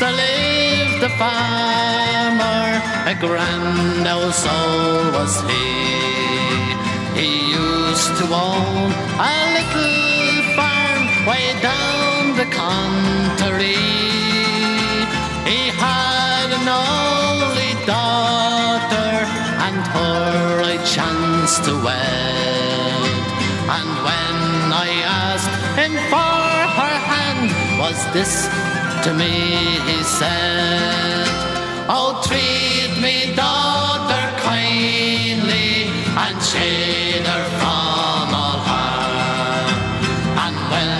there lived a farmer, a grand old soul was he. He used to own a little farm way down the country. He had an only daughter, and her I chanced to wed. And when I asked him for her hand, was this to me he said, Oh, treat me daughter kindly and shade her from all harm. And when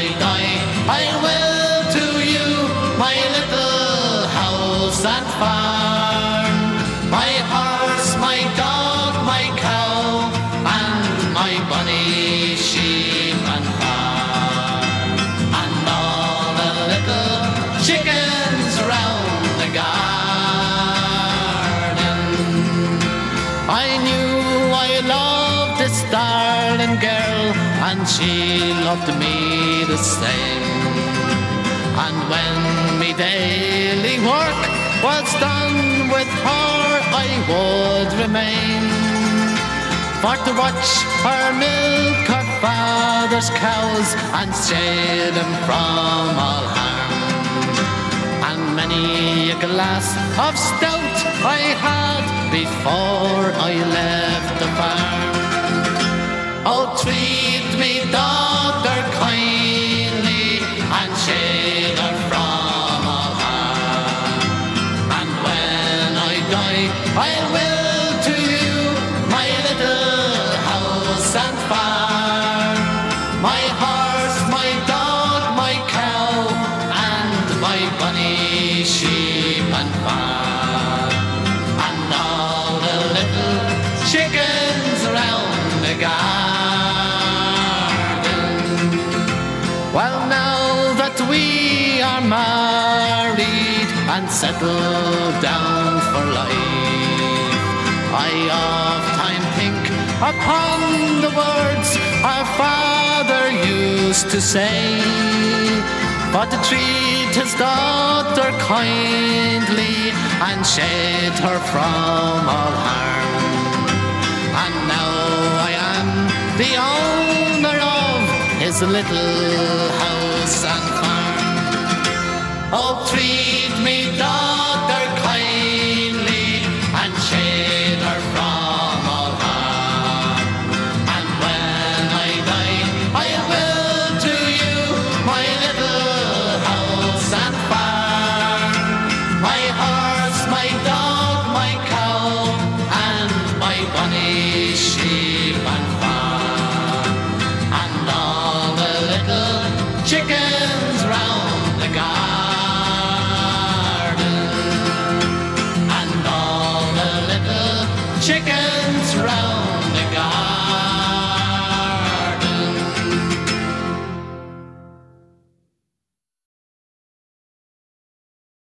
I die, I will to you my little house and farm, my horse, my dog, my cow, and my bunny and she loved me the same. And when me daily work was done with her, I would remain. For to watch her milk her father's cows and shade them from all harm. And many a glass of stout I had before I left the farm. Oh, treat me, daughter, kindly and shade from all harm. And when I die, I will to you my little house and farm, my horse, my dog, my cow, and my bunny sheep and farm, and all the little chickens round the garden. Now that we are married and settled down for life, I oft time think upon the words our father used to say. But to treat his daughter kindly and shade her from all his little house and farm. Oh, treat me, daughter,